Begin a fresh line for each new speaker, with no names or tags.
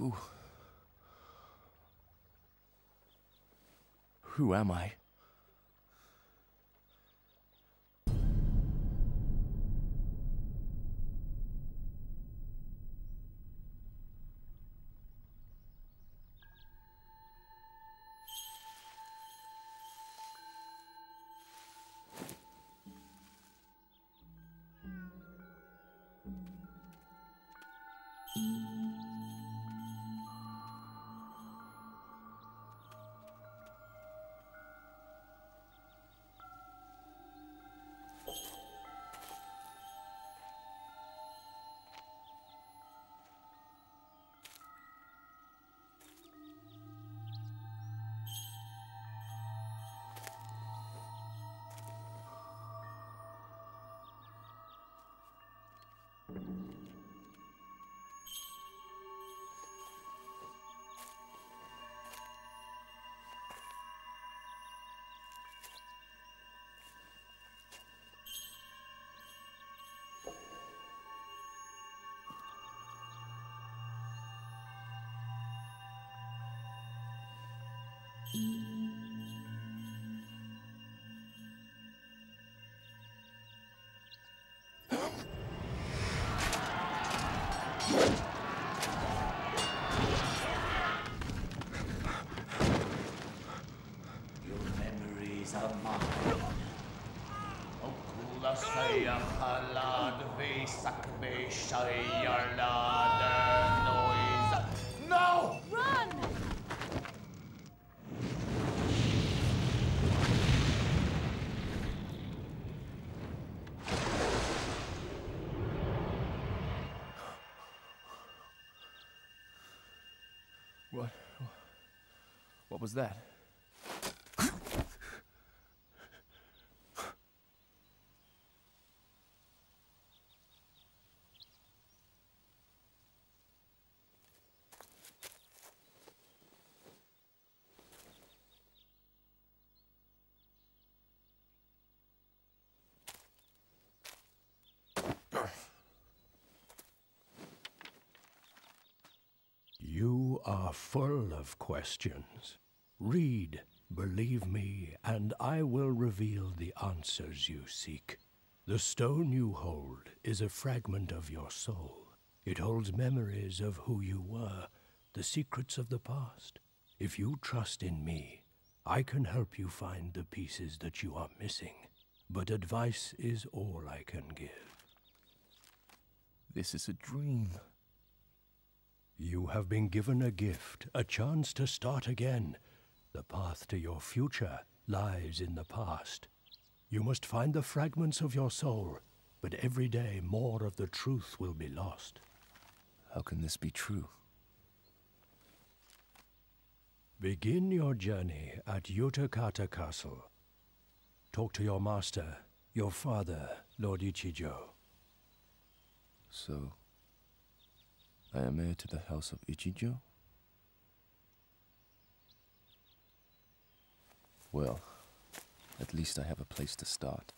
Who. Who am I?
Are mine. Okula saya halad ve sakbe shayarlad
What? What was that?
Are full of questions. Read, believe me, and I will reveal the answers you seek. The stone you hold is a fragment of your soul. It holds memories of who you were, the secrets of the past. If you trust in me, I can help you find the pieces that you are missing. But advice is all I can give.
This is a dream.
You have been given a gift, a chance to start again. The path to your future lies in the past. You must find the fragments of your soul, but every day more of the truth will be lost.
How can this be true?
Begin your journey at Yutakata Castle. Talk to your master, your father, Lord Ichijo.
So, I am heir to the house of Ichijo? Well, at least I have a place to start.